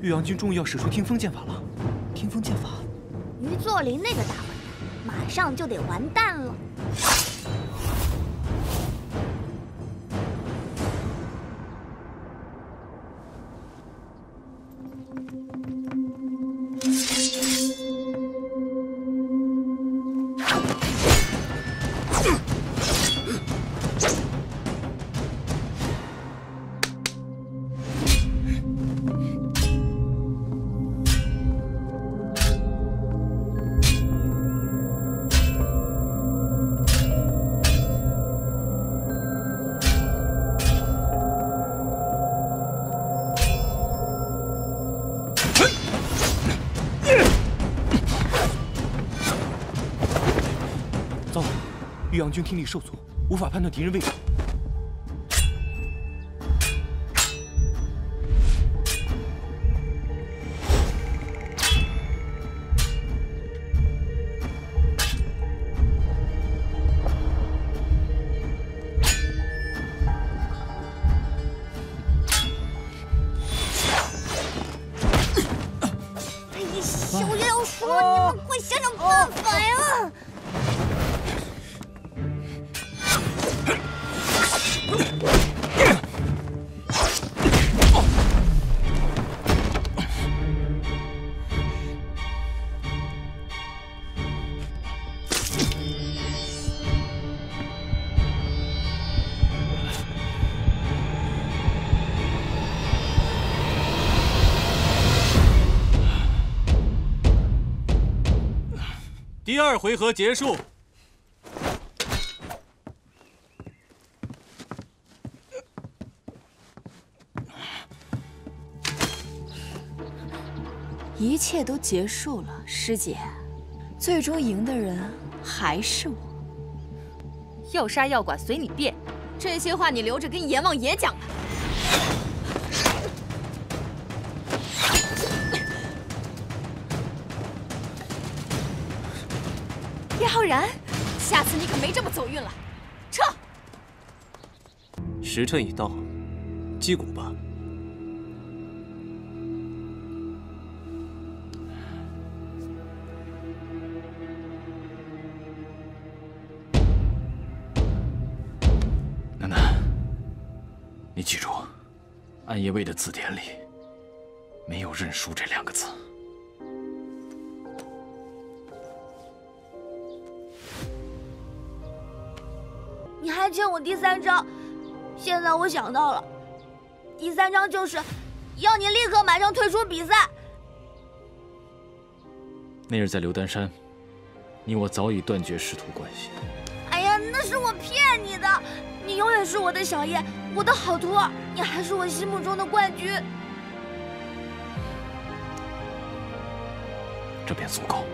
岳阳君终于要使出听风剑法了。听风剑法，于作霖那个大混蛋，马上就得完蛋了。岳阳军听力受阻，无法判断敌人位置。哎呀，小爷要输了，你们快想想办法呀！第二回合结束。一切都结束了，师姐，最终赢的人还是我。要杀要剐随你便，这些话你留着跟阎王爷讲吧。叶浩然，下次你可没这么走运了。撤！时辰已到，击鼓吧。暗夜卫的字典里没有“认输”这两个字。你还欠我第三章，现在我想到了，第三章就是要你立刻马上退出比赛。那日在刘丹山，你我早已断绝师徒关系。哎呀，那是我骗你的，你永远是我的小叶，我的好徒儿，你还是我心目中的冠军。这便足够。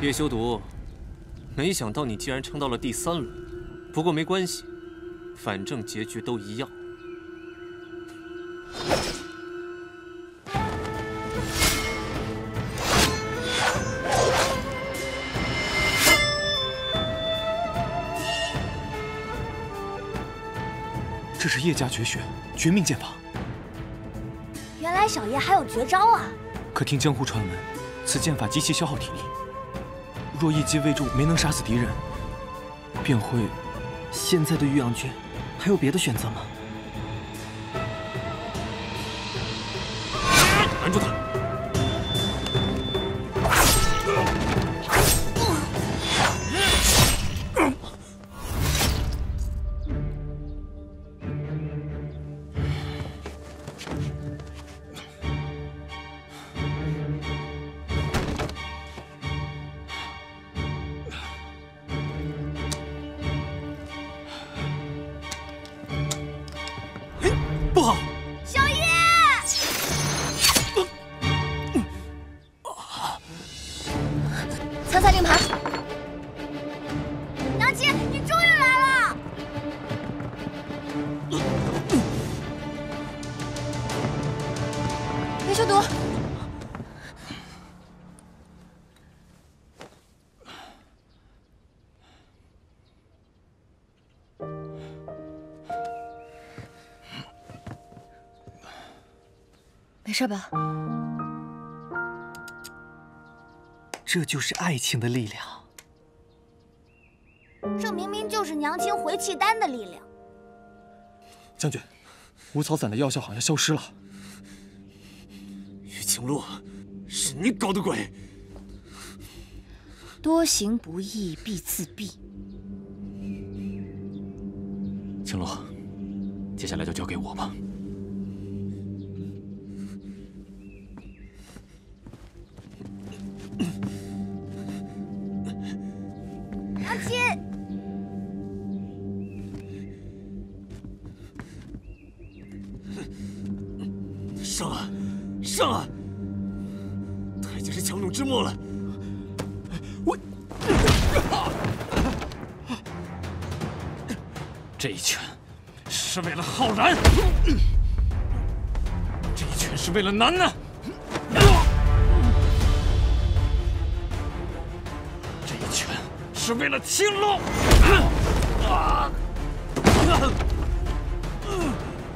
叶修毒，没想到你竟然撑到了第三轮。不过没关系，反正结局都一样。这是叶家绝学——绝命剑法。原来小叶还有绝招啊！可听江湖传闻，此剑法极其消耗体力。若一击未中，没能杀死敌人，便会……现在的玉阳君还有别的选择吗？拦住他！没事吧？这就是爱情的力量。这明明就是娘亲回气丹的力量。将军，五草散的药效好像消失了。玉青洛，是你搞的鬼！多行不义必自毙。青洛，接下来就交给我吧。娘亲，上啊，上啊！他已经是强弩之末了。我这一拳是为了浩然，这一拳是为了楠楠，这一拳是为了青洛。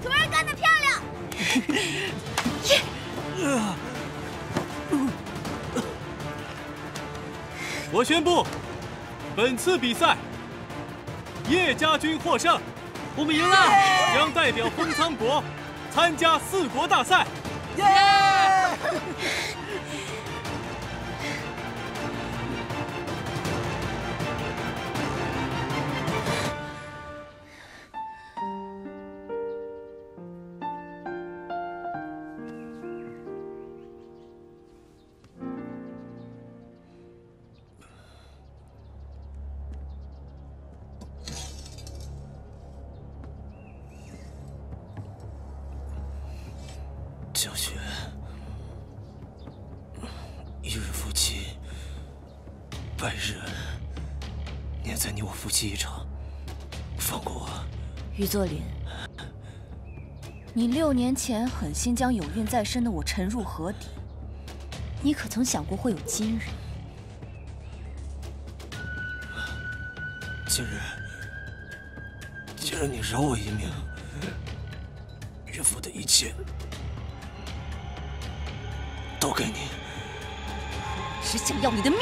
主人干得漂亮！我宣布，本次比赛叶家军获胜，我们赢了，将代表封苍国参加四国大赛。江雪，一日夫妻百日恩，念在你我夫妻一场，放过我。于作霖，你六年前狠心将有孕在身的我沉入河底，你可曾想过会有今日？今日，今日你饶我一命，岳父的一切都给你。只想要你的命！